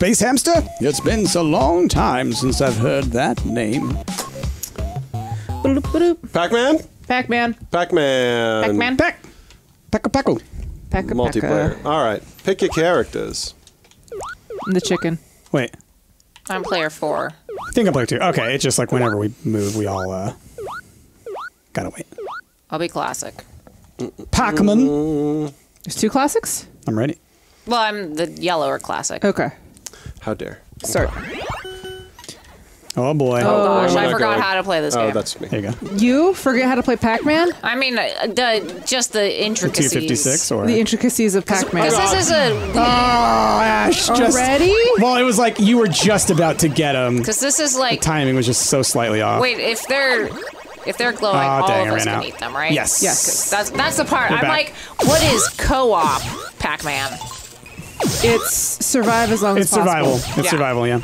Space Hamster? It's been so long time since I've heard that name. Pac-Man? Pac-Man? Pac-Man. Pac-Man. Pac-Man. Peck. Pecka Peckle. Pac-a Multiplayer. All right. Pick your characters. The chicken. Wait. I'm player four. I think I'm player two. Okay, it's just like whenever we move, we all uh gotta wait. I'll be classic. Pac-Man. There's two classics? I'm ready. Well, I'm the yellow or classic. Okay. How dare. Start. Oh boy. Oh gosh, I'm I not forgot going. how to play this game. Oh, game. that's me. There you go. You forget how to play Pac-Man? I mean, uh, the just the intricacies. 256 or The intricacies of Pac-Man. Because this is a Oh, Ash, just Already? Well, it was like you were just about to get him. because this is like Timing was just so slightly off. wait if they're if they're glowing, Oh, all dang, of us ran can out. eat them, right? Yes. Yes. 'Cause That's that's the part. We're I'm back. like, what is co-op Pac-Man? It's survive as long It's as possible. survival. It's Yeah. survival, yeah.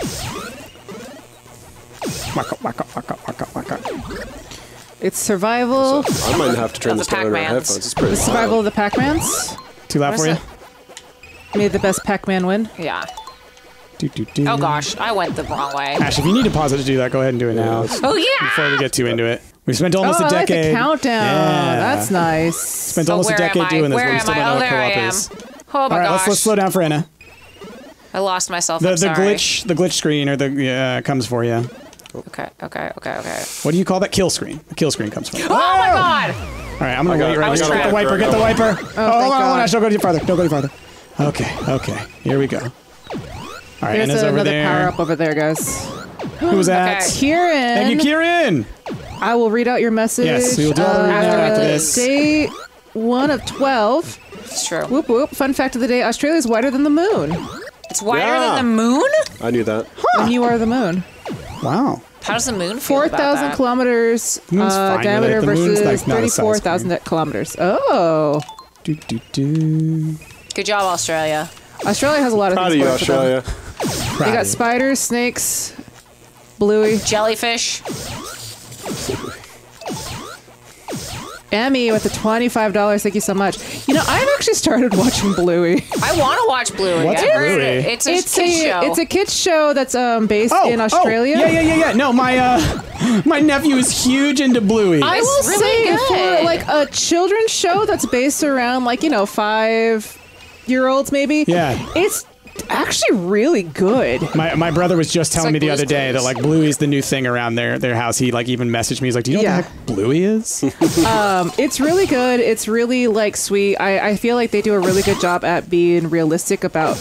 Waka, waka, waka, waka, waka. It's survival. I might have to turn this the down in our Pac-Mans. headphones. It's pretty The survival loud. of the Pac-Mans. Too loud for you? Made the best Pac-Man win. Yeah. Do, do, do. Oh gosh, I went the wrong way. Ash, if you need to pause it to do that, go ahead and do it now. Oh yeah. Before we get too into it. We spent almost oh, a I like decade. the countdown. Yeah. That's nice. Spent Oh, almost a decade doing this, Where but we am still I? don't know Oh, what I co-op am. is. Oh my All right, gosh. let's, let's slow down for Anna. I lost myself. The, I'm the sorry. glitch, the glitch screen, or the uh, comes for you. Okay, okay, okay, okay. What do you call that? Kill screen. The kill screen comes for you. Oh my god! All right, I'm gonna got wait it. right I here. Get the wiper. Get the wiper. Oh, hold thank on, hold on, Ash. Don't go any farther. Don't go any farther. Okay, okay. Here we go. All right, There's Anna's over another there. power up over there, guys. Who was that? Okay. Kieran. Thank you, Kieran. I will read out your message. Yes, we will do all the reading after this. Day one of 12. It's true. Whoop whoop. Fun fact of the day Australia is wider than the moon. It's wider Yeah. than the moon? I knew that. And you are the moon. Wow. How does the moon feel about 4,000 that? kilometers moon's uh, fine diameter it. The moon's, versus like, not a size 34,000 kilometers. Oh. Do, do, do. Good job, Australia. Australia has a lot of Proud of things you, going for them. Australia. They got spiders, snakes, bluey. Jellyfish. Emmy with the $25. Thank you so much. You know, I've actually started watching Bluey. I want to watch Bluey. What's I heard Bluey? It's a It's kid's a show. it's a kids show that's um based Oh, in Australia. Oh, yeah, yeah, yeah, yeah. No, my uh, my nephew is huge into Bluey. I will really say good. for like a children's show that's based around like you know five year olds maybe. Yeah. it's actually really good. My, my brother was just telling like me the Blue's other day that Clues. like Bluey's the new thing around their their house. He like even messaged me. He's like, "Do you know Yeah. what the heck Bluey is?" um, It's really good. It's really like sweet. I, I feel like they do a really good job at being realistic about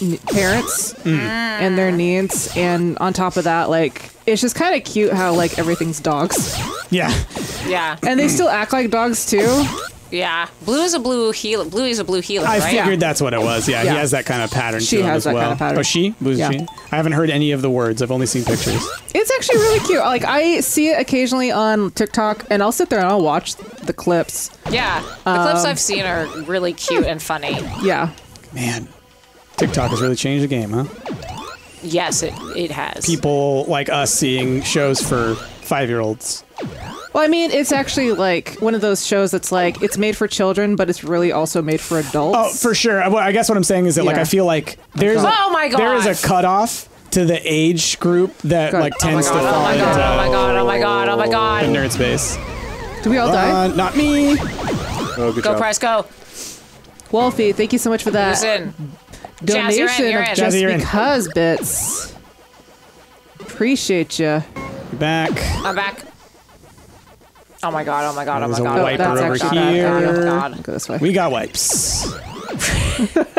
n- parents and their needs. And on top of that, like it's just kind of cute how like everything's dogs, yeah. yeah, and they still act like dogs too. Yeah. Blue is a blue heeler. Blue is a blue heeler, I right? figured that's what it was. Yeah, Yeah. he has that kind of pattern She to him has as that well. kind of pattern. Oh, she? Blue's Yeah. she? I haven't heard any of the words. I've only seen pictures. It's actually really cute. Like I see it occasionally on TikTok, and I'll sit there and I'll watch the clips. Yeah. The Um, clips I've seen are really cute and funny. Yeah, Man, TikTok has really changed the game, huh? Yes, it, it has. People like us seeing shows for five year olds. Well, I mean, it's actually like one of those shows that's like it's made for children, but it's really also made for adults. Oh, for sure. Well, I guess what I'm saying is that like Yeah. I feel like there's a, Oh my there is a gosh. cutoff to the age group that God. like Oh my tends to oh fall my into god, oh my god, oh my god, oh my the god. nerd space. Do we all die? Uh, not me. Oh, good Go, job. Price, go. Wolfie, thank you so much for Who's that in? Jazz, you're in, donation you're of in. just Jazzy, you're in. because bits. Appreciate you. You're back. I'm back. Oh my god, oh my god, oh my There's a god. wiper oh over god, here. Oh god, oh Go this way. We got wipes. god.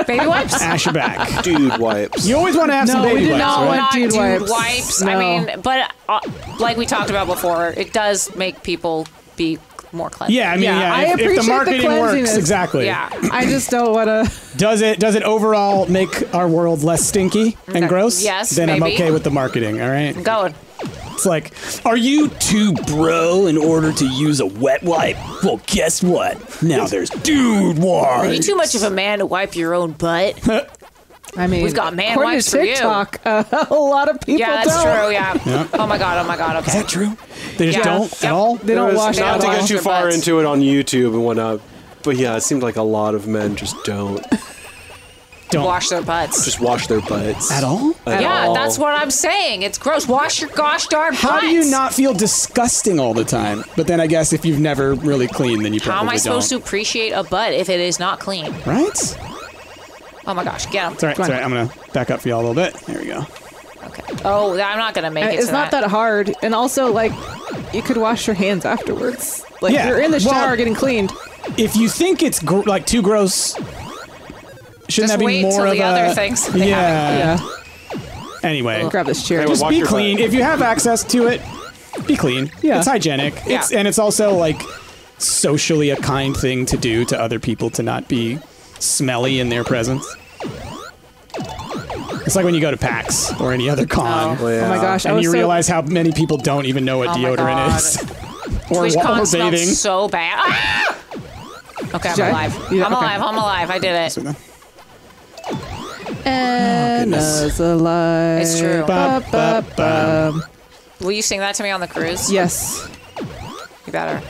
Baby wipes? Ash, back. Dude wipes. You always want to have some No, we baby do wipes, not No, right? want not dude dude, wipes. wipes. No. I mean, but uh, like we talked about before, it does make people be more cleanly. Yeah, I mean, Yeah, yeah. I if, if the appreciate the marketing works, cleanliness. exactly. Yeah. I just don't want to. Does it? Does it overall make our world less stinky and Okay. gross? Yes, Then I'm maybe. okay with the marketing. All right. Going. It's like, are you too bro in order to use a wet wipe? Well, guess what? Now there's dude war. Are you too much of a man to wipe your own butt? I mean, We've got man according wipes to for you. Uh, a lot of people yeah, that's don't. true. Yeah. Yeah. Oh my god. Oh my god. Okay. Is that true? They just Yeah. don't at all. They don't wash was- Not to get too far butts. into it on YouTube and whatnot, but yeah, it seemed like a lot of men just don't. Don't wash their butts. Just wash their butts. at all. At yeah, all. that's what I'm saying. It's gross. Wash your gosh darn butts. How do you not feel disgusting all the time? But then I guess if you've never really cleaned, then you probably don't. How am I supposed don't. to appreciate a butt if it is not clean? Right? Oh my gosh, get It's all them. right. It's all right. I'm gonna back up for y'all a little bit. There we go. Okay. Oh, I'm not gonna make uh, it. It's to not that hard, and also like you could wash your hands afterwards. Like Yeah, you're in the well- shower getting cleaned. If you think it's gr- like too gross, shouldn't Just that be wait more till of the a other things they yeah. Yeah. Anyway, Grab this chair. Just- just be your butt. clean. If you have access to it, be clean. Yeah. it's hygienic. Yeah. It's and it's also like socially a kind thing to do to other people to not be smelly in their presence. It's like when you go to PAX or any other con. Oh, yeah. oh my gosh! I And was you so- realize how many people don't even know what Oh deodorant is. or, TwitchCon or bathing. so bad. Ah! Okay, I'm alive. Yeah, I'm okay. alive. I'm alive. I did it. Anna's alive. It's true. Ba, ba, ba. Will you sing that to me on the cruise? Yes. You better.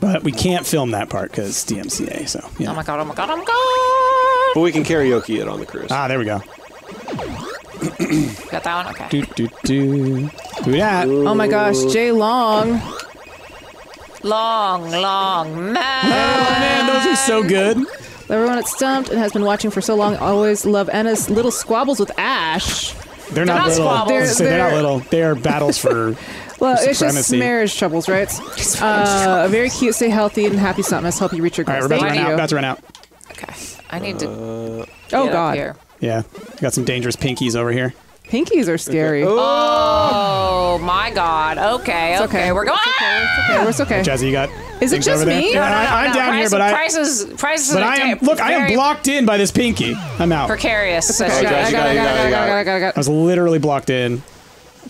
But we can't film that part because DMCA. So yeah. Oh my god. Oh my god. Oh my god. But we can karaoke it on the cruise. ah, there we go. Got that one. Okay. Do do do. Do that. Oh my gosh, Jay Long. Long, long Oh man. man, those are so good. Everyone at Stumpt and has been watching for so long. Always love Anna's little squabbles with Ash. They're not, not little. squabbles. They're, they're, They're- not little. They are battles for. Well, For it's just marriage troubles, right? Uh, very cute. Stay healthy and happy. Something help you reach your All right, goals. we're about to Thank run out. About to run out. Okay. I need to. oh get up God, Here. Yeah, got some dangerous pinkies over here. Pinkies are scary. Okay. Oh my god. Okay. It's okay. We're going. Okay, it's okay. Jazzy, you got. Is it things just me? Yeah, No, I, I'm down here, but I. Prices, prices but I am. Look, I am blocked in by this pinky. I'm out. Precarious. Okay, so- I got it, got it, got it, was literally blocked in. it.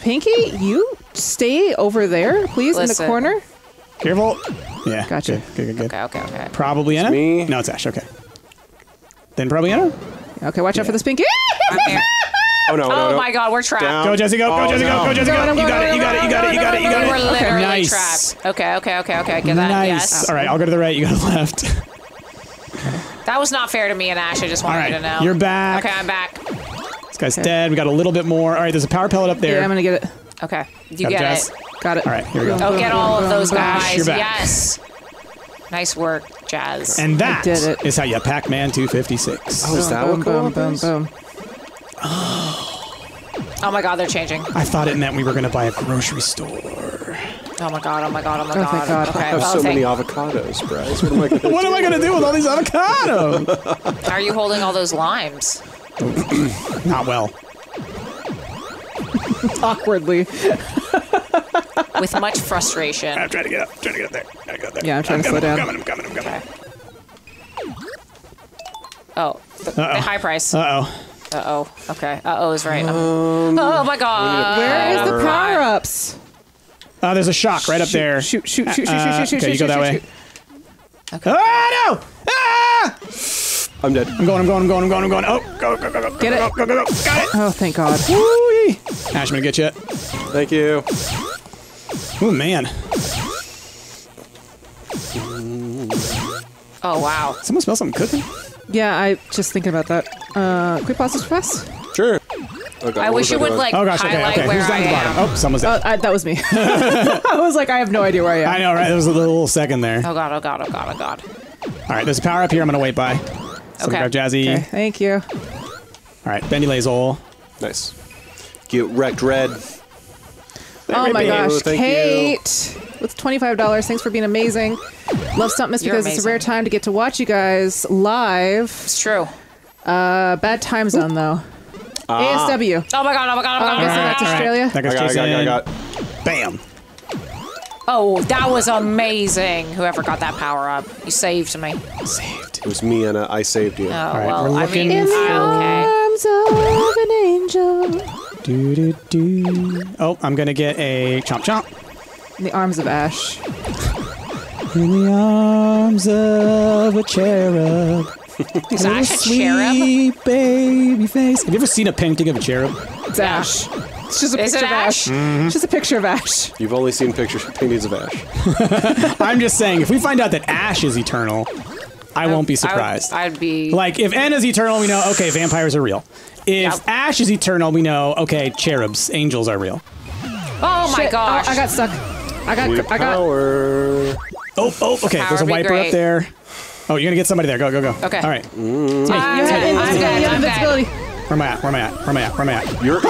Pinky, you stay over there, please, in the Listen. corner. Careful. Yeah. Gotcha. Good. Good. Good. good. Okay. Okay. Okay. Probably Anna. me. No, it's Ash. Okay. Then probably Anna. Okay, watch out for this pinky. I'm here. Oh no! no, Oh no. my god, we're trapped. Down. Go, Jesse. Go. Go, Oh, Jesse. Go. no. Go, Jesse. Go, Go. You got it. You got it. You got it. You got it. You got it. We're literally Nice. trapped. Okay. Okay. Okay. Okay. Get that. Nice. Yes. All right, I'll go to the right. You go to the left. That was not fair to me and Ash. I just All wanted right, you to know. you're back. Okay, I'm back. This guy's dead. We got a little bit more. All right, there's a power pellet up there. Yeah, I'm gonna get it. Okay. You Got it, get Jess? it. Got it. All right, here we go. Oh, get all of those Ash, you're guys. back. Yes. Nice work, Jazz. And that did it. is how you Pac-Man 256. Oh, is that boom, what boom, boom, boom, boom. oh my god, they're changing. I thought it meant we were going to buy a grocery store. Oh my god, oh my god, oh my Oh, god. thank God. Okay. I have oh, so many avocados, Bryce. What am I going to What am I going to do with all these avocados? How are you holding all those limes? Not well. Awkwardly. With much frustration. I'm trying to get up. Trying to get up there. Gotta get up there. Yeah, I'm trying to coming, slow I'm coming. I'm coming. I'm coming. Okay. Oh, the, Uh-oh. the high price. Uh oh. Uh oh. Okay. Uh oh is right. oh my god. Where is the power ups? Uh, there's a shock right up there. Shoot, shoot, shoot, shoot, shoot, Uh, shoot, shoot, okay, you shoot, go that way. shoot. Ah no! Ah! I'm dead. I'm going. I'm going. I'm going. I'm going. I'm going. Oh, go, go, go, go. Get go, it. Go, go, go, go. Got it. Oh, thank God. Woo-wee. Ash, I'm gonna get you. Thank you. Oh man. Oh wow. Someone smell something cooking? Yeah, I just thinking about that. Uh, quick pause this fast. Sure. Oh, God, I wish was you would like Oh gosh. Okay. highlight Okay. where Who's down I at the bottom? am. Oh, someone's down. Uh, I, that was me. I was like, I have no idea where I am. I know, right? There was a little second there. Oh god. Oh god. Oh god. Oh god. All right. There's a power up here. I'm gonna wait by. So Okay. grab Jazzy. Okay, thank you. All right. Bendy Lazole. Nice. Get wrecked red. Oh my you. gosh, Thank you. Kate with twenty-five dollars. Thanks for being amazing. Love Stumpmas You're because it's a rare time to get to watch you guys live. It's true. Uh, bad time zone though. Ah. ASW. Oh my god. Oh my god. Oh my I'm god. guessing that's Australia. That I goes got, I got, I got, I got. Bam. Oh, that was amazing. Whoever got that power up, you saved me. Saved. It was me, and uh, I saved you. Oh right, well. we're I mean, In the I, arms of an angel. Do, do, do. Oh, I'm gonna get a chomp chomp. In the arms of Ash. In the arms of a cherub. Okay. Is Ash a cherub? Sweet baby face. Have you ever seen a painting of a cherub? It's Ash. It's just a Is picture it of Ash. Ash? It's just a picture of Ash. You've only seen pictures paintings of Ash. I'm just saying, if we find out that Ash is eternal, I won't be I would- surprised. I'd be like if N is eternal, we know okay, vampires are real. If Yep. Ash is eternal, we know okay, cherubs, angels are real. Oh my Shit. gosh. Oh, I got stuck. I got. I got. Power. Oh, oh, okay. Power There's a be wiper great. up there. Oh, you're gonna get somebody there. Go, go, go. Okay. All right. I'm, You had I'm invincibility. dead, You had I'm dead. Where am I at? Where am I at? Where am I at? Where am I at? You're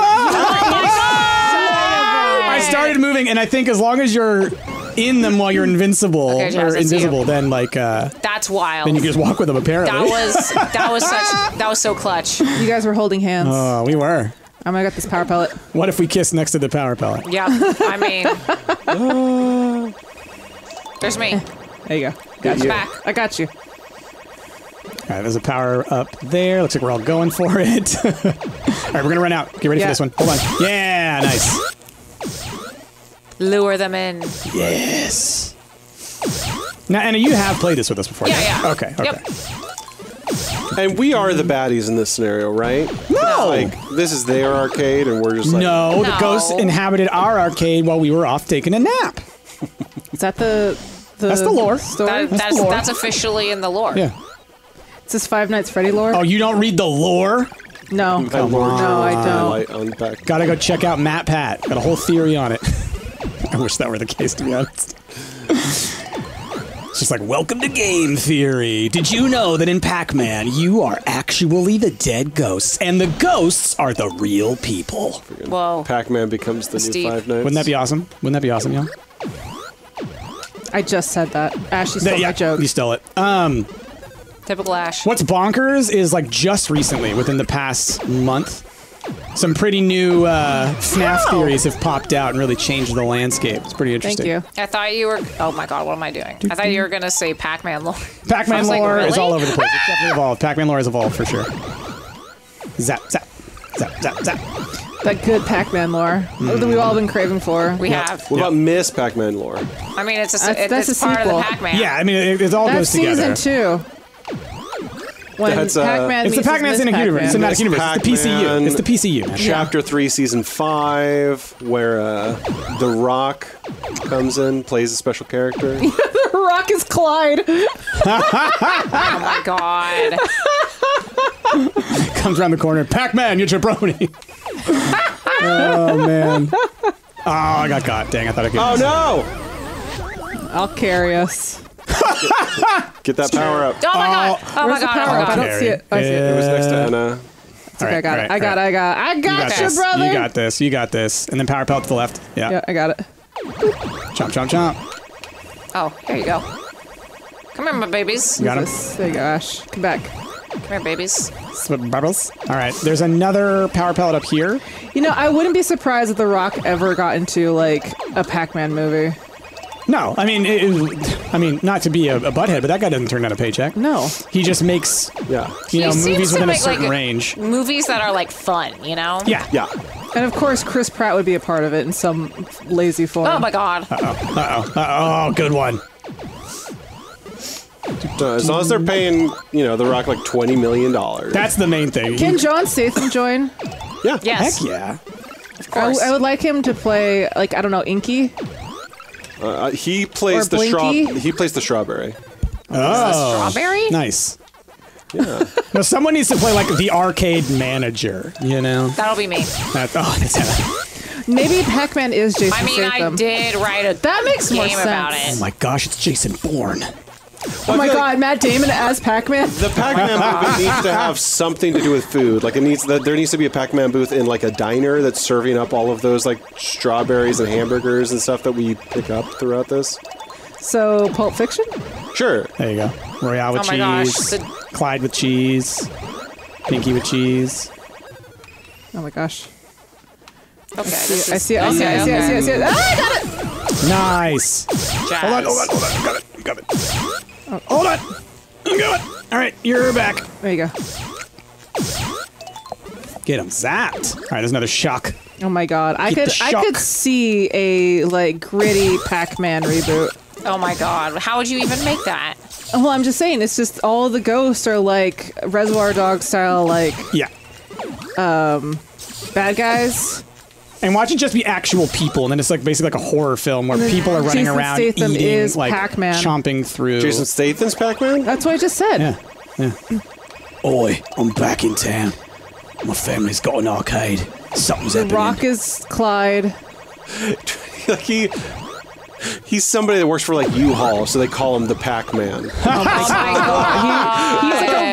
I started moving, and I think as long as you're in them while you're invincible Okay, Jazz, or I see you. invisible, then like uh, That's wild. then you can just walk with them. Apparently. that was that was such that was so clutch. You guys were holding hands. Oh, we were. I'm gonna get this power pellet. What if we kiss next to the power pellet? Yeah, I mean, there's me. There you go. Got you. you. Back. I got you. All right, there's a power up there. Looks like we're all going for it. all right, we're gonna run out. Get ready Yeah. for this one. Hold on. Yeah, nice. Lure them in. Yes. Now, Anna, you have played this with us before. Yeah, right? yeah. Okay. Okay. Yep. and we are the baddies in this scenario, right? No. Like this is their arcade, and we're just like no, the ghosts inhabited our arcade while we were off taking a nap. Is that the the That's the lore. story? That, that's the lore. that's officially in the lore. Yeah. Is this Five Nights Freddy lore? Oh, you don't read the lore? no. Come on. No, I don't. Light. Gotta go check out MatPat. Got a whole theory on it. I wish that were the case, to be honest. It's just like, welcome to game theory. Did you know that in Pac Man, you are actually the dead ghosts, and the ghosts are the real people? Whoa. Pac-Man becomes the That's new. Five Nights. Wouldn't that be awesome? Wouldn't that be awesome, y'all? I just said that. Ashley stole yeah, my joke. you stole it. Um, Typical Ash. what's bonkers is like just recently, within the past month, some pretty new uh, FNAF theories have popped out and really changed the landscape. It's pretty interesting. Thank you. I thought you were. Oh my god, what am I doing? I thought you were gonna say Pac-Man lore. Pac-Man was like, lore is all over the place. It's definitely evolved. Pac-Man lore has evolved for sure. Zap, zap, zap, zap, zap. That good Pac-Man lore that we've all been craving for. We have. What about Miss Pac-Man lore? I mean, it's a, That's- it, that's it's a part of the sequel. Pac-Man. Yeah, I mean, it, it all That's goes together. season two. When That's, uh, Pac-Man It's the meets Pac-Man Miss Cinematic Universe. Pac-Man. Cinematic Universe. It's the PCU. Pac-Man. It's the PCU, man. Chapter three, season five, where uh, The Rock comes in, plays a special character. The Rock is Clyde. Oh my god. Comes around the corner. Pac-Man, you jabroni. oh man. Oh, I got caught. Dang, I thought I could. oh no! I'll carry us. Get that power up. Oh my god. Oh my Where's god. power Oh up? my I don't see it. I see it. It was next to Uh, Anna. Okay, I got it. I got it. I got it. I You got got you, this. brother. You got this. You got this. And then power pellet to the left. Yeah. Yeah, I got it. Chomp, chomp, chomp. Oh, here you go. Come here, my babies. You got him. This. There you go, Ash. Come back. Come here, babies. Bubbles. All right. There's another power pellet up here. You know, I wouldn't be surprised if The Rock ever got into like a Pac-Man movie. No, I mean, it, it- I mean, not to be a, a butthead, but that guy doesn't turn down a paycheck. No. He just makes Yeah. you know seems movies to within a certain like, range. Movies that are like fun, you know? Yeah. Yeah. And of course, Chris Pratt would be a part of it in some lazy form. Oh my god. Uh oh. Uh oh. Oh, Good one. Uh, as long as they're paying, you know, The Rock like twenty million dollars. That's the main thing. Can John Statham join? yeah. Yes. Heck yeah. Of I, course. I would like him to play like I don't know Inky. Uh, he plays Or the straw. Blinky? He plays the strawberry. Oh. Strawberry? Nice. Yeah. No, someone needs to play like the arcade manager. You know. That'll be me. That, oh, that's Maybe Pac-Man is Jason I mean, I Statham. did write a That makes more game about sense. Oh it. my gosh, it's Jason Bourne. Oh my God, Matt Damon as Pac-Man. The Pac-Man movie needs to have something to do with food. Like it needs that there needs to be a Pac-Man booth in like a diner that's serving up all of those like strawberries and hamburgers and stuff that we pick up throughout this. So Pulp Fiction. Sure. There you go. Royale with Oh my gosh, cheese. Clyde with cheese. Pinky with cheese. Oh my gosh. Okay. I see it. I see it. I see it. I see it. I see it. I got it. Nice. Jazz. Hold on, hold on, hold on. Got it. Got it. Hold on. Got it. All right, you're back. There you go. Get him zapped. All right, there's another shock. Oh my God. I could. I could see a like gritty Pac-Man reboot. Oh my god. How would you even make that? Well, I'm just saying, it's just all the ghosts are like Reservoir Dog style, like Yeah. Um bad guys. And watch it just be actual people, and then it's like basically like a horror film where people are running Jason around Statham eating, is like Pac-Man. chomping through. Jason Statham's Pac-Man. That's what I just said. yeah, yeah. Oi, I'm back in town. My family's got an arcade. Something's The happening. Rock is Clyde. like he. He's somebody that works for like U-Haul, so they call him the Pac-Man. Oh my god. He, he's like a repo man.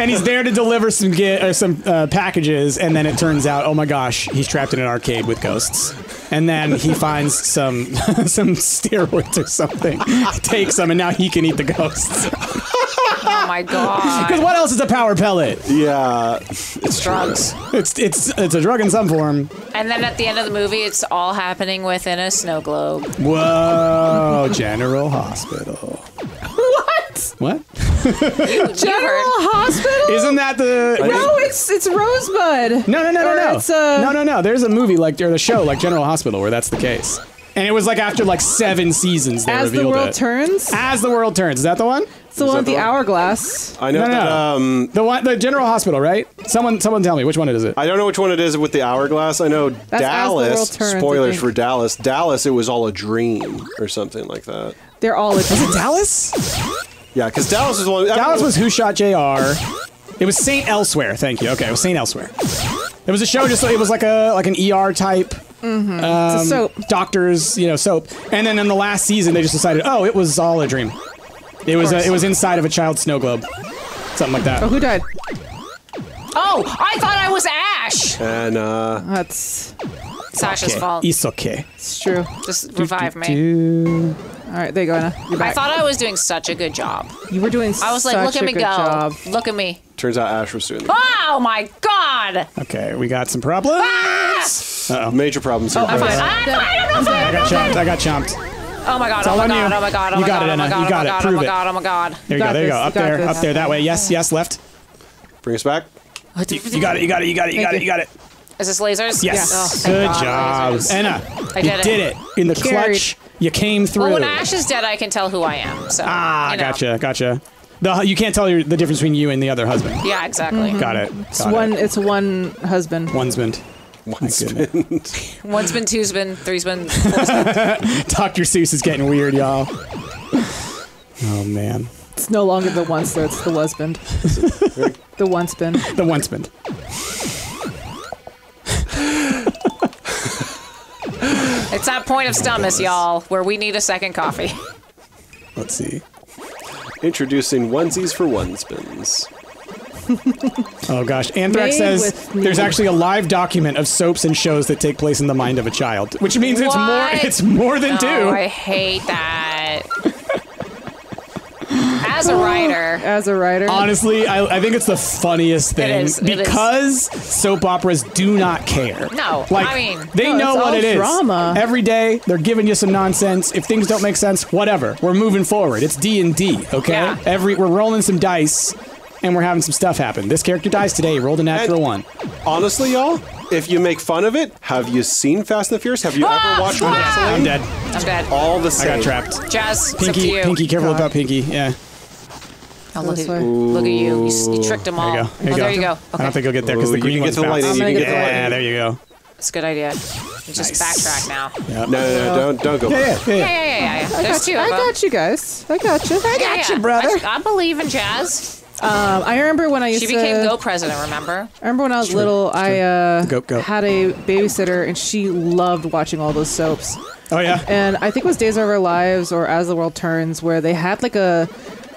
And he's there to deliver some get, uh, some uh, packages, and then it turns out, oh my gosh, he's trapped in an arcade with ghosts. And then he finds some some steroids or something, takes them, and now he can eat the ghosts. Oh my god. Because what else is a power pellet? yeah, it's Drugs. It's it's it's a drug in some form. And then at the end of the movie, it's all happening within a snow globe. Whoa, General Hospital. What? What? General Hospital? Isn't that the? no, it's it's Rosebud. No, no, no, no, Or no. It's, uh, no, no, no. There's a movie like or a show like General Hospital where that's the case. And it was like after like seven seasons they revealed. As the revealed world it. turns. As the world turns. Is that the one? It's the Is one that with the the one? hourglass. I know No, no, that. no. Um, The one, the General Hospital, right? Someone, someone, tell me which one it is. It. I don't know which one it is with the hourglass. I know As the Dallas. World Turns, I spoilers think. for Dallas. Dallas, it was all a dream or something like that. They're all a Dallas? Yeah, because Dallas was the one. Dallas was Who Shot J.R. It was Saint Elsewhere. Thank you. Okay, it was Saint Elsewhere. It was a show. Just it was like a like an ER type it's a soap. doctors, you know, soap. And then in the last season, they just decided, oh, it was all a dream. It was a, it was inside of a child's snow globe, something like that. Oh, who died? Oh, I thought I was Ash. and uh, That's Sasha's okay. fault. It's okay. it's true. Just revive me. Do- All right, there you go, Anna. You're I thought I was doing such a good job. you were doing. I was like, look at me go. Job. Look at me. turns out Ash was doing Oh my god. Okay, we got some problems. Ah! major problems here. I'm fine. guys. I'm fine. I'm fine. I got chomped. I got chomped. Oh my god. Oh all my on god. you. Oh my god. Oh my god. it, Oh my Anna. god. You Oh got my it. god. Oh Prove my it. god. Oh my god. There you go. There you go. Up there. Up there. That way. Yes. Yes. Left. Bring us back. You got it. You got it. You got it. You got it. You got it. Is this lasers? Yes. Oh, Good God, job, lasers. Anna. I you did it. did it in the Carried. clutch. You came through. Well, when Ash is dead, I can tell who I am. So. ah, you know. gotcha. Gotcha. The, you can't tell your, the difference between you and the other husband. Yeah, exactly. Got it. It's Got one. It's one husband. One'sman. One spin. One's been, two's been, three's been. Dr. Seuss is getting weird, y'all. Oh man, It's no longer the once, though. It's the husband. the once been. the one'sman. It's that point of Stumpmas, y'all, where we need a second coffee. Let's see. Introducing onesies for one spins. Oh gosh, Anthrax Made says there's actually a live document of soaps and shows that take place in the mind of a child, which means it's more it's more than two. Oh, I hate that. As a writer, As a writer, Honestly, I, I think it's the funniest thing is, it is. because soap operas do not care. No, like I mean- they No, know it's what all it is. drama. Every day they're giving you some nonsense. If things don't make sense, whatever. We're moving forward. It's D and D. Okay. Yeah. Every we're rolling some dice, and we're having some stuff happen. This character dies today. He rolled a natural And- one. Honestly, y'all, if you make fun of it, have you seen Fast and the Furious? Have you Ah, ever watched wow. wrestling? I'm dead. I'm dead. All the same. I got trapped. Jazz, it's up to Pinky, you. Pinky, careful God. about Pinky. Yeah. Oh, look, at, way. look at you. You, you tricked them all. There you go. There you oh, go. there you go. I don't think you'll get there because Ooh, the you green can one's get the bouncing. lightning, you can get the Yeah, there you go. it's a good idea. Just Nice. backtrack now. No, no, no, don't, don't go. Yeah, yeah, yeah. Yeah, yeah, yeah, yeah. yeah. There's two of I got you guys. I got you. I got yeah. you, brother. I, I believe in Jazz. Um, I remember when I used to. She to. became Go President, remember? I remember when I was little, I uh, Go, go. had a babysitter, and she loved watching all those soaps. Oh yeah. And I think it was Days of Our Lives or As the World Turns, where they had like a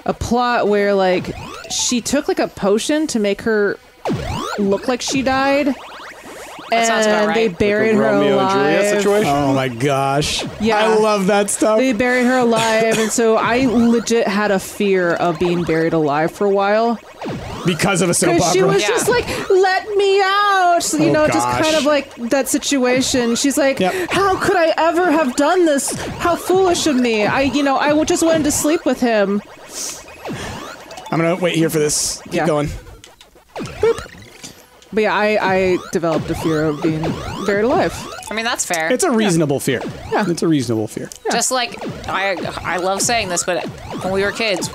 a plot where like she took like a potion to make her look like she died. That sounds about and they right. buried her Romeo and Juliet alive. situation? Oh my gosh. Yeah. I love that stuff. They buried her alive, and so I legit had a fear of being buried alive for a while. because of a soap Because opera. she was Yeah. just like, "Let me out," So, you Oh, know, just kind of like that situation. She's like, Yep. "How could I ever have done this? How foolish of me! I, you know, I just wanted to sleep with him." I'm gonna wait here for this. Keep Yeah. going. But yeah, I, I developed a fear of being buried alive. I mean, that's fair. It's a reasonable fear. Yeah. It's a reasonable fear. Just like I, I love saying this, but when we were kids,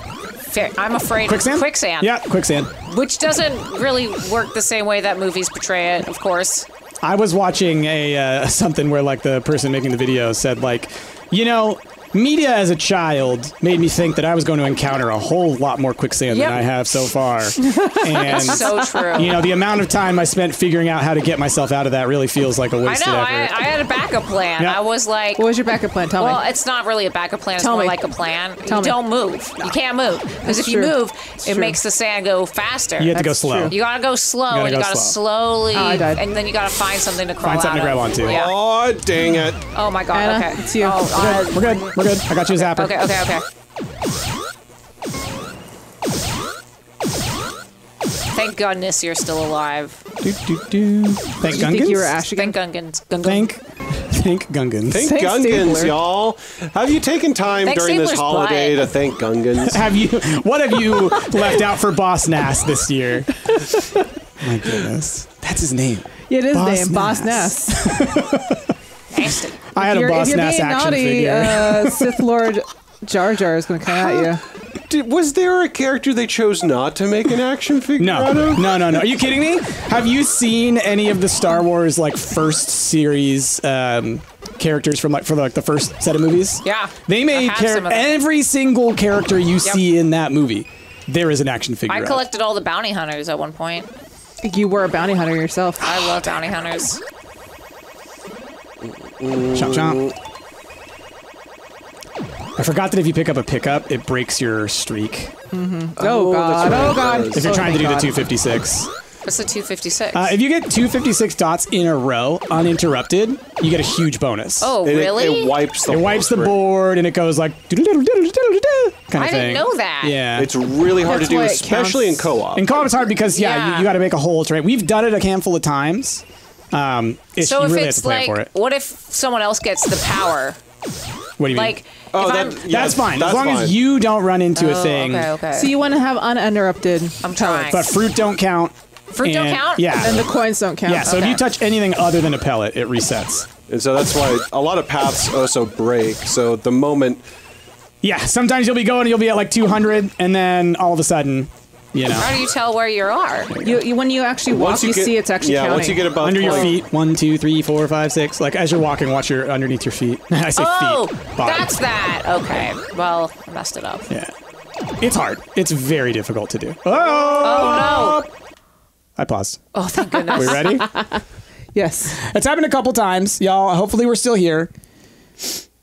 I'm afraid Quicksand? of quicksand. Yeah, quicksand. Which doesn't really work the same way that movies portray it, of course. I was watching a uh, something where like the person making the video said like, you know, media as a child made me think that I was going to encounter a whole lot more quicksand Yep. than I have so far. and So true. you know, the amount of time I spent figuring out how to get myself out of that really feels like a I wasted know. I, effort. I had a backup plan. Yeah. I was like, What was your backup plan? Tell well, me. it's not really a backup plan. It's Tell more me. like a plan. Tell you me. don't move. You can't move because if you move, It's it true. makes the sand go faster. you have to go slow. true. You gotta go slow, gotta and you gotta slow. slowly, Oh, I died. and then you gotta find something to crawl Find something out to grab onto. Yeah. Oh, dang it. Oh my god. Anna, okay. it's you. Oh, uh, We're good. We're good. I got you a zapper. okay. Okay. Okay. Thank goodness you're still alive. Do, do, do. Thank Gungans. think you were Ash again? Thank Gungans. Gungans. Thank, thank Gungans. Thank Thanks, Gungans, y'all. Have you taken time Thanks, during this holiday butt. to thank Gungans? have you? What have you left out for Boss Nass this year? My goodness, that's his name. Yeah, it is Boss name Boss Nass. Nass. Nasty. I had If a you're, Boss you're Nass being action naughty, figure. uh, Sith Lord Jar Jar is going to come at you. Did, was there a character they chose not to make an action figure out No, of? no, no, no. Are you kidding me? Have you seen any of the Star Wars like first series um, characters from like for like the first set of movies? Yeah. they I made char- some of them. every single character you see in that movie. There is an action figure. I of. collected all the bounty hunters at one point. You were a bounty hunter yourself. I love bounty hunters. Chomp chomp. I forgot that if you pick up a pickup, it breaks your streak. Oh, Oh, God. right, Oh God. If you're Oh, trying to do thank the 256. What's the 256? Uh, if you get 256 dots in a row, uninterrupted, you get a huge bonus. oh, And it- really? It, wipes the It wipes the board and it goes like kind I of didn't know that. Yeah. It's really hard That's to do, why it especially in co-op. in co-op it's hard because yeah, you, Yeah. you got to make a whole terrain. We've done it a handful of times. Um, it's, So you if really have it's to plan like, for it. what if someone else gets the power? What do you mean? Like, Oh, that- yeah, that's fine that's as long fine. as you don't run into a Oh, thing. Okay, okay. So you want to have uninterrupted. I'm trying. But fruit don't count. Fruit don't count? Yeah. And the coins don't count. yeah. So if you touch anything other than a pellet, it resets. And so that's why a lot of paths also break. So the moment Yeah. Sometimes you'll be going, you'll be at like 200, and then all of a sudden, you know, How do you tell where you are? You, you, when you actually walk, once you, you get see it's actually yeah, counting. once you get above under your feet, one, two, three, four, five, six. Like as you're walking, watch your underneath your feet. I say Oh, feet. bottom. that's that. Okay. Well, I messed it up. Yeah. It's hard. It's very difficult to do. Oh! Oh, no. I paused. Oh, thank goodness. We ready? yes. it's happened a couple times, y'all. Hopefully, we're still here.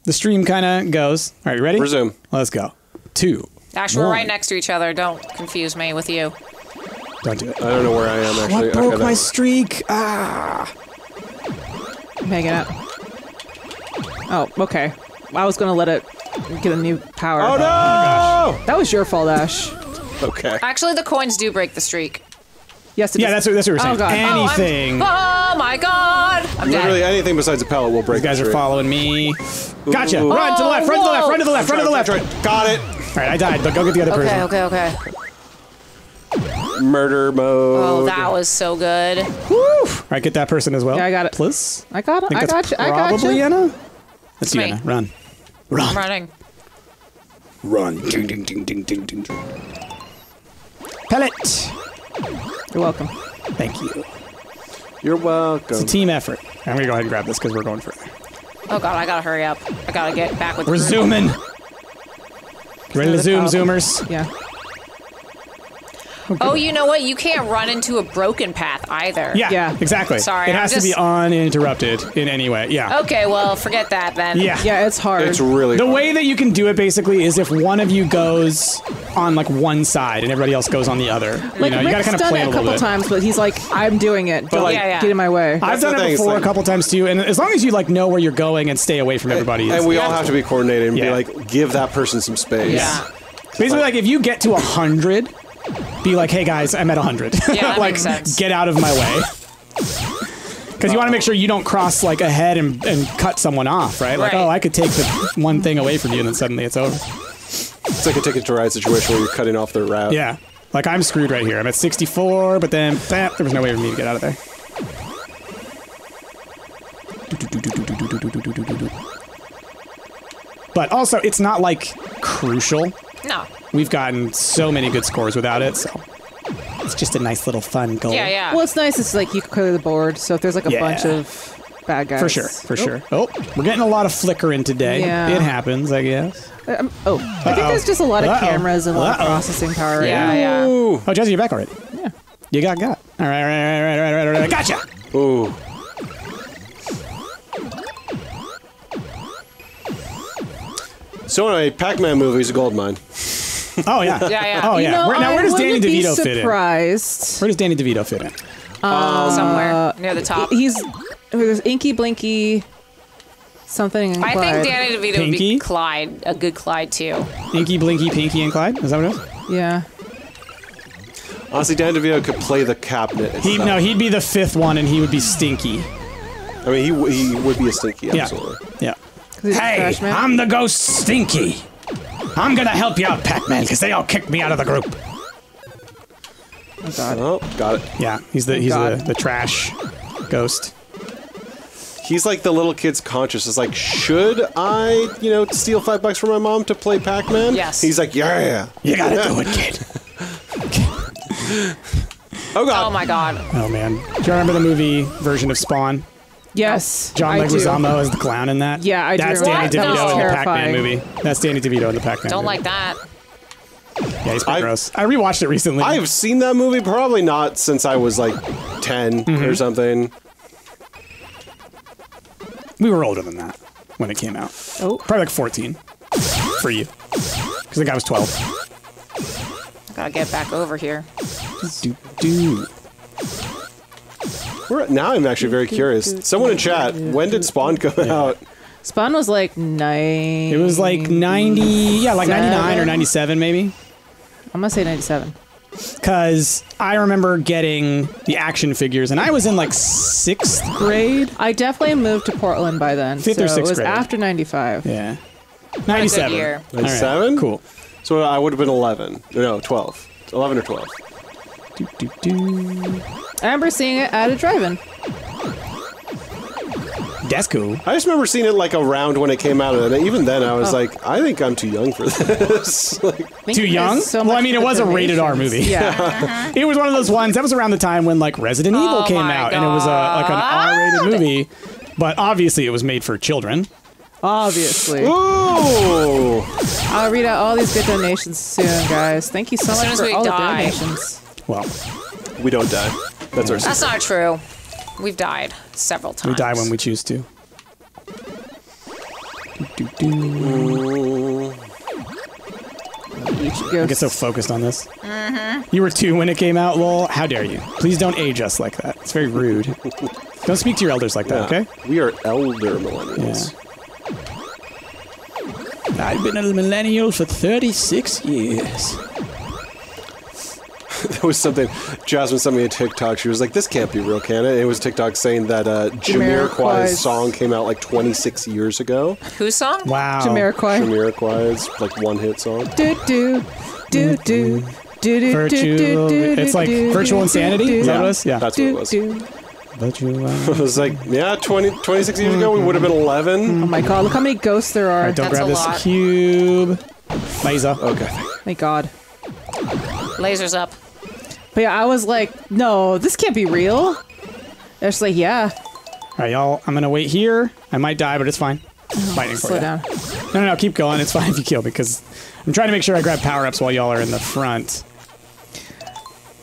The stream kind of goes. All right, you ready? Resume. Let's go. Two. Actually, we're right next to each other. Don't confuse me with you. Don't do it. I don't know where I am actually. What broke Okay, my that- streak? Ah. I'm hanging. Oh, okay. I was going to let it get a new power. Oh no! That was your fault, Ash. Okay. Actually, the coins do break the streak. Yes, it Yeah, is. that's what, that's what we're saying. Oh, God. Oh, I'm- Anything. Oh, my God. I'm Literally dead. anything besides a pellet will break. you guys are following me. Gotcha. Ooh. Run to the left. Run to the left. Run to the left. Run to the left. Got it. All right, I died, but go get the other Okay, person. okay, okay. Okay. Murder mode. Oh, that was so good. All right, get that person as well. Yeah, I got it. Please. I got it. think I that's got you. I got probably you. Anna. That's you, me. Anna. Run. I'm running. Run. Ding, ding, ding, ding, ding, ding. Pellet. You're welcome. Thank you. You're welcome. It's a team effort. I'm gonna go ahead and grab this because we're going further. Oh, God, I gotta hurry up. I gotta get back with We're the group. zooming. Ready to the zoom, zoomers? Yeah. Oh, you know what? You can't run into a broken path either. Yeah, Yeah. exactly. Sorry, it I'm has to be uninterrupted in any way. Yeah. Okay, well, forget that then. Yeah. Yeah, it's hard. It's really The hard. way that you can do it basically is if one of you goes on like one side and everybody else goes on the other. like you know, you gotta kind of done it a a couple bit. times, but he's like, I'm doing it. Don't like- Yeah, yeah. get in my way. I've done it it's before like- a couple times too, and as long as you like know where you're going and stay away from everybody, it's- and we all have to be coordinated and Yeah. be like, give that person some space. Yeah. Basically, like if you get to a hundred, be like, "Hey guys, I'm at a hundred. Yeah, that like, makes sense. get out of my way." Because you want to make sure you don't cross like ahead and, and cut someone off, right? Like, oh, Right. oh, I could take the one thing away from you, and then suddenly it's over. It's like a ticket to ride situation where you're cutting off their route. Yeah, like I'm screwed right here. I'm at 64, but then bam, there was no way for me to get out of there. But also, it's not like crucial. No. We've gotten so many good scores without it, so It's just a nice little fun goal. Yeah, yeah. Well, it's nice. It's like you can clear the board. So if there's like a Yeah. bunch of bad guys, For sure, for sure. Oh, we're getting a lot of flickering today. Yeah. It happens, I guess. Um, oh, I think there's just a lot of Uh-oh. cameras and a lot of processing power right yeah, now. yeah. Ooh. Oh, Jesse, you're back already. Yeah. You got got. All right, all right, all right, all right, all right, all right. Gotcha. Ooh. So anyway, Pac-Man movie is a gold mine. Oh yeah. Yeah, yeah. Oh You yeah. know, where, now I where does Danny wouldn't be DeVito fit in? surprised. Where does Danny DeVito fit in? Uh, Somewhere near the top. He's there's Inky Blinky, something. And I Clyde. think Danny DeVito would be Clyde, a good Clyde too. Inky, Blinky, Pinky, and Clyde. Is that what it is? Yeah. Honestly, Danny DeVito could play the cabinet. He itself. no, he'd be the fifth one, and he would be Stinky. I mean, he, w- he would be a stinky, Yeah. absolutely. Yeah. 'Cause he's Hey. I'm the ghost Stinky. I'm gonna help you out, Pac-Man, because they all kicked me out of the group. oh God. Oh, got it. Yeah, he's the he's the, the trash ghost. He's like the little kid's conscious. It's like, should I, you know, steal five bucks from my mom to play Pac-Man? Yes. He's like, yeah, yeah. You gotta do it, kid. Oh god. Oh my god. Oh man, do you remember the movie version of Spawn? Yes. John I do. Leguizamo as the clown in that. Yeah, I do That's remember Danny that. That DeVito in the. Pac-Man movie. That's Danny DeVito in the Pac-Man. Don't movie. like that. Yeah, he's pretty I've- gross. I rewatched it recently. I've seen that movie probably not since I was like 10 Mm-hmm. or something. we were older than that when it came out. Oh. Probably like 14 for you, because the guy was 12. Gotta get back over here. Do, do. We're, now I'm actually very curious. Someone in chat, when did Spawn come out? Spawn was like nine. It was like 90, yeah, like 99 or 97 maybe. I'm gonna say 97. Because I remember getting the action figures, and I was in like sixth grade. I definitely moved to Portland by then. Fifth so or sixth It was grade. after 95. Yeah. 97. year. All right, 97? Cool. So I would have been 11. No, 12. 11 or 12. Do, do, do. I remember seeing it at a drive-in. That's cool. I just remember seeing it like around when it came out, and even then I was oh. like, I think I'm too young for this. like, Too young? so well, I mean, it was a rated R movie. Yeah. Uh-huh. It was one of those ones that was around the time when like Resident oh Evil Oh came my out, and it was a like an R-rated movie. But obviously, it was made for children. Obviously. ooh! I'll read out all these good donations soon, guys. Thank you so As soon much as for we all die. the donations. Well, We don't die. That's our That's not true. We've died several times. we die when we choose to. Do, do, do. I get so focused on this. Mm-hmm. You were two when it came out, lol. How dare you? Please don't age us like that. It's very rude. don't speak to your elders like that, Yeah. okay? We are elder millennials. I've been a millennial for 36 years. There was something. Jasmine sent me a TikTok. She was like, "This can't be real, can it?" And it was TikTok saying that uh, Jamiroquai's Jamiroquai's- song came out like 26 years ago. Whose song? Wow. Jamiroquai. Jamiroquai's like one hit song. Do do do do do do Virtual- do do do it's like do, virtual do, insanity? do, Is that what it do, was? Yeah. That's what it do, was. do. Virtual- It was like, yeah, 20, 26 years ago, we would have been 11. Oh my god! Look how many ghosts there are. Alright, don't That's grab a this lot. cube. Laser. Okay. My god. Lasers up. But yeah, I was like, no, this can't be real. They're just like, yeah. All right, y'all. I'm gonna wait here. I might die, but it's fine. Fighting for it. Slow ya. down. No, no, no. Keep going. It's fine if you kill because I'm trying to make sure I grab power ups while y'all are in the front.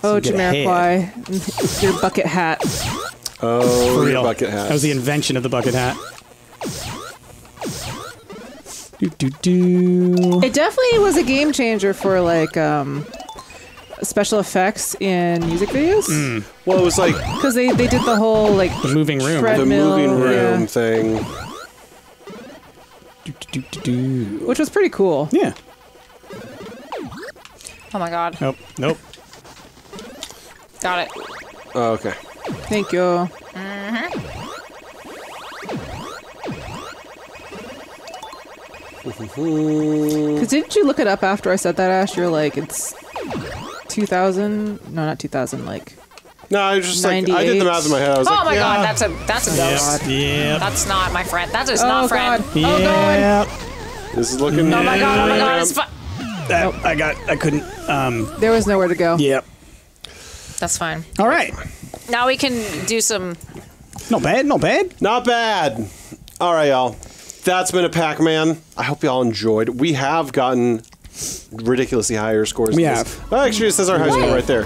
Oh, you get Jamiroquai, your bucket hat. Oh, For your real. bucket hat. That was the invention of the bucket hat. Do do do. It definitely was a game changer for like um, special effects in music videos mm. well, it was like because they they did the whole like The moving room. The Treadmill, moving room yeah. thing. Do, do, do, do. which was pretty cool. Yeah. Oh my god. Nope. Nope. Got it. Oh, okay. Thank you. Mm-hmm. Because didn't you look it up after I said that, Ash? You're like, it's 2000. No, not 2000. Like, No, I was just like, I did the 98. math in my head. I was Oh like, my yeah. god, that's a that's a ghost. Yep. That's not my friend. That is oh not friend. god. Oh, going. Yep. This is looking. Oh my god, oh my god, it's fu- That, I got. I couldn't. Um. There was nowhere to go. Yep. That's fine. All right. Now we can do some. No bad, no bad. Not bad. All right, y'all. That's been a Pac-Man. I hope y'all enjoyed. We have gotten ridiculously higher scores. We than have. this. Oh, actually, it says our high score right there.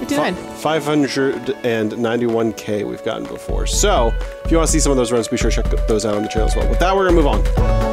59. 591k we've gotten before. So, if you want to see some of those runs, be sure to check those out on the channel as well. With that, we're going to move on.